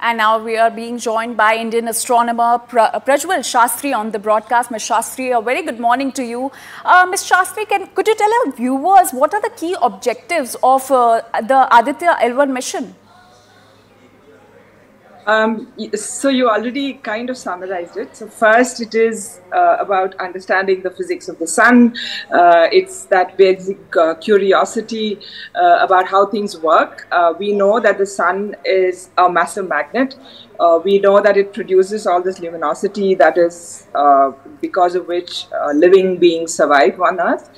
And now we are being joined by Indian astronomer pra- Prajval Shastri on the broadcast. Ms. Shastri, a very good morning to you. Uh, Ms. Shastri, can, could you tell our viewers what are the key objectives of uh, the Aditya L1 mission? Um, so you already kind of summarized it. So first, it is uh, about understanding the physics of the sun. Uh, it's that basic uh, curiosity uh, about how things work. Uh, we know that the sun is a massive magnet. Uh, we know that it produces all this luminosity that is because of which living beings survive on Earth.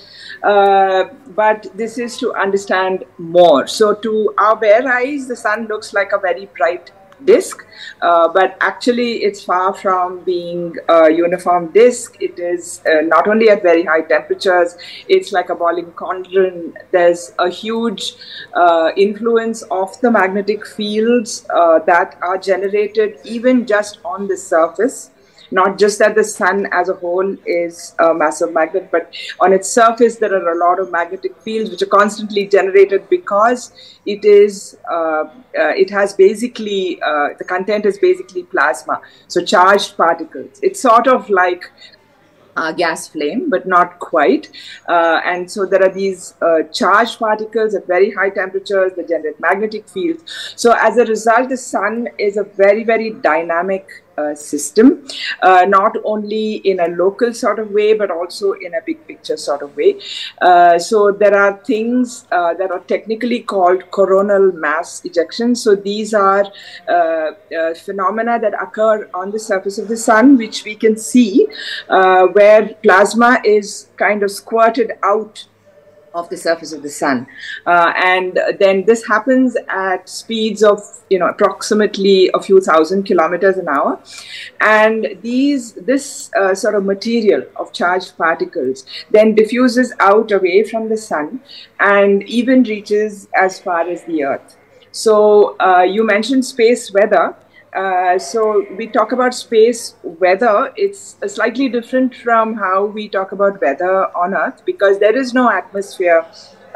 but this is to understand more. So to our bare eyes, the sun looks like a very bright disk, uh, but actually it's far from being a uniform disk. It is uh, not only at very high temperatures, it's like a boiling cauldron. There's a huge uh, influence of the magnetic fields uh, that are generated even just on the surface not just that the sun as a whole is a massive magnet, but on its surface there are a lot of magnetic fields which are constantly generated because it is uh, uh, it has basically uh, the content is basically plasma, so charged particles. It's sort of like uh, gas flame, but not quite. Uh, and so there are these uh, charged particles at very high temperatures that generate magnetic fields. So as a result, the sun is a very, very dynamic uh, system, uh, not only in a local sort of way, but also in a big picture sort of way. Uh, so there are things uh, that are technically called coronal mass ejections. So these are uh, phenomena that occur on the surface of the sun, which we can see, where plasma is kind of squirted out of the surface of the sun. Uh, and then this happens at speeds of, you know, approximately a few thousand kilometers an hour. And these, this uh, sort of material of charged particles then diffuses out away from the sun and even reaches as far as the earth. So uh, you mentioned space weather. Uh, so we talk about space weather. It's slightly different from how we talk about weather on Earth because there is no atmosphere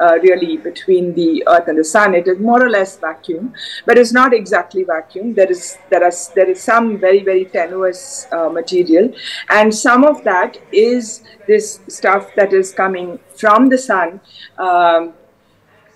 uh, really between the Earth and the Sun. It is more or less vacuum, but it's not exactly vacuum. There is there is there is some very very tenuous uh, material, and some of that is this stuff that is coming from the Sun. Um,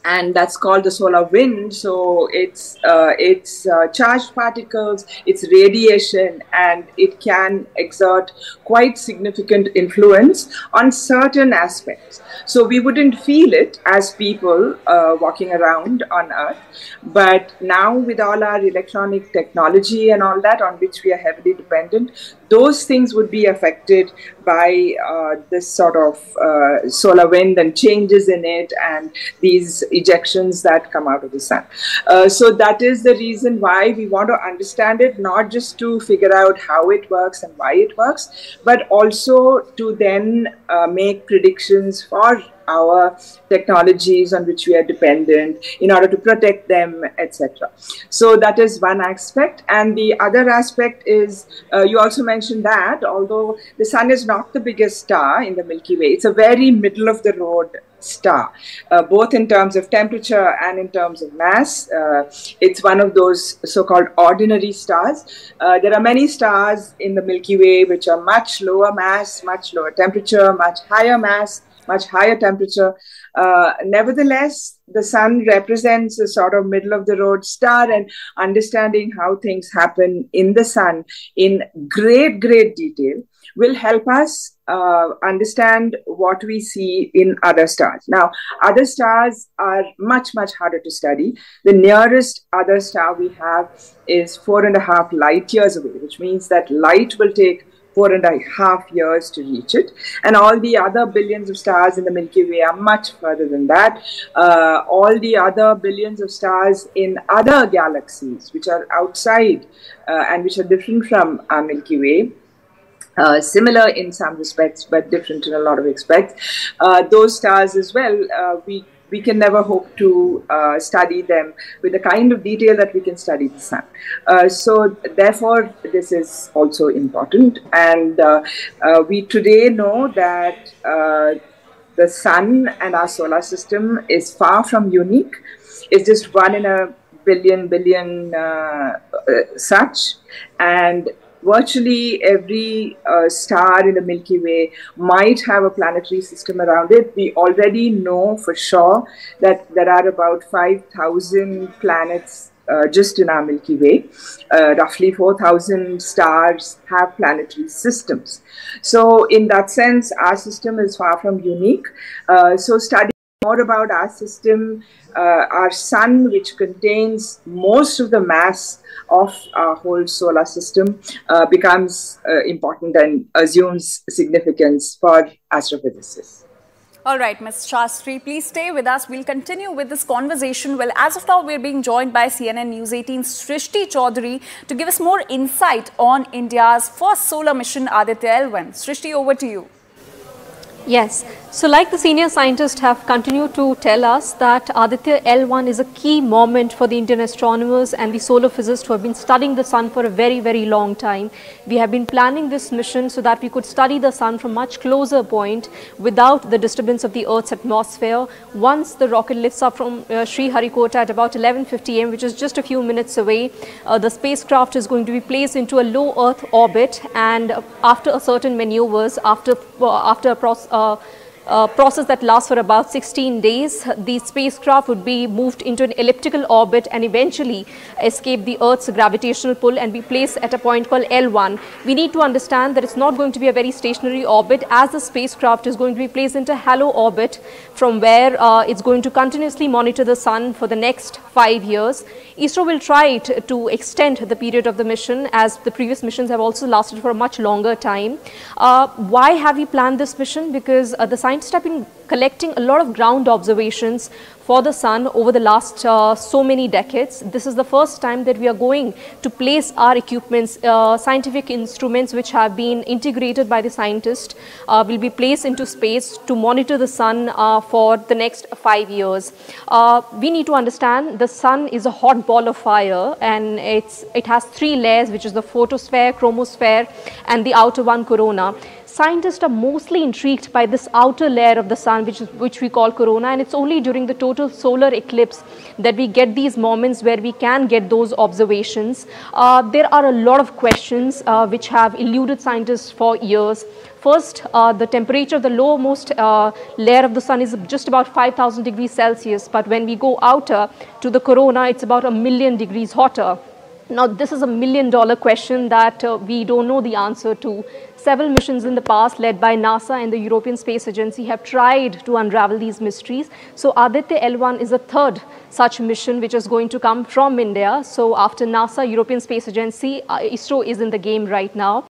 and that's called the solar wind. So it's uh, it's uh, charged particles, it's radiation, and it can exert quite significant influence on certain aspects. So we wouldn't feel it as people uh, walking around on Earth, but now with all our electronic technology and all that on which we are heavily dependent, those things would be affected by uh, this sort of uh, solar wind and changes in it and these ejections that come out of the sun. Uh, so that is the reason why we want to understand it, not just to figure out how it works and why it works, but also to then uh, make predictions for our technologies on which we are dependent in order to protect them, etc. So that is one aspect. And the other aspect is, uh, you also mentioned that although the sun is not the biggest star in the Milky Way, it's a very middle of the road star, uh, both in terms of temperature and in terms of mass. Uh, it's one of those so-called ordinary stars. Uh, there are many stars in the Milky Way which are much lower mass, much lower temperature, much higher mass, much higher temperature. Uh, nevertheless, the sun represents a sort of middle of the road star, and understanding how things happen in the sun in great, great detail will help us uh, understand what we see in other stars. Now, other stars are much, much harder to study. The nearest other star we have is four and a half light years away, which means that light will take four and a half years to reach it. And all the other billions of stars in the Milky Way are much further than that. Uh, all the other billions of stars in other galaxies, which are outside uh, and which are different from our Milky Way, uh, similar in some respects, but different in a lot of respects. Uh, those stars as well, uh, we we can never hope to uh, study them with the kind of detail that we can study the sun. Uh, so therefore, this is also important. And uh, uh we today know that uh, the sun and our solar system is far from unique. It's just one in a billion billion uh, such, and virtually every uh, star in the Milky Way might have a planetary system around it. We already know for sure that there are about 5,000 planets uh, just in our Milky Way. Uh, roughly 4,000 stars have planetary systems. So, in that sense, our system is far from unique. Uh, so, studying more about our system, uh, our sun, which contains most of the mass of our whole solar system, uh, becomes uh, important and assumes significance for astrophysicists. All right, Ms. Shastri, please stay with us. We'll continue with this conversation. Well, as of now, we're being joined by CNN News 18's Srishti Chaudhary to give us more insight on India's first solar mission, Aditya L1. Srishti, over to you. Yes. So like the senior scientists have continued to tell us that Aditya L1 is a key moment for the Indian astronomers and the solar physicists who have been studying the sun for a very, very long time. We have been planning this mission so that we could study the sun from much closer point without the disturbance of the Earth's atmosphere. Once the rocket lifts up from uh, Sriharikota at about 11.50 am, which is just a few minutes away, uh, the spacecraft is going to be placed into a low Earth orbit and after a certain maneuvers, after, uh, after a process, uh, uh, process that lasts for about 16 days. The spacecraft would be moved into an elliptical orbit and eventually escape the Earth's gravitational pull and be placed at a point called L1. We need to understand that it's not going to be a very stationary orbit as the spacecraft is going to be placed into a halo orbit from where uh, it's going to continuously monitor the sun for the next five years. ISRO will try to, to extend the period of the mission as the previous missions have also lasted for a much longer time. Uh, why have we planned this mission? Because uh, the science scientists have been collecting a lot of ground observations for the sun over the last uh, so many decades. This is the first time that we are going to place our equipments, uh, scientific instruments which have been integrated by the scientists uh, will be placed into space to monitor the sun uh, for the next five years. Uh, we need to understand the sun is a hot ball of fire and it's, it has three layers which is the photosphere, chromosphere and the outer one corona scientists are mostly intrigued by this outer layer of the sun, which, is, which we call corona, and it's only during the total solar eclipse that we get these moments where we can get those observations. Uh, there are a lot of questions uh, which have eluded scientists for years. First, uh, the temperature of the lowermost uh, layer of the sun is just about 5000 degrees Celsius, but when we go outer to the corona, it's about a million degrees hotter. Now, this is a million dollar question that uh, we don't know the answer to. Several missions in the past led by NASA and the European Space Agency have tried to unravel these mysteries. So Aditya L1 is a third such mission which is going to come from India. So after NASA, European Space Agency, uh, ISRO is in the game right now.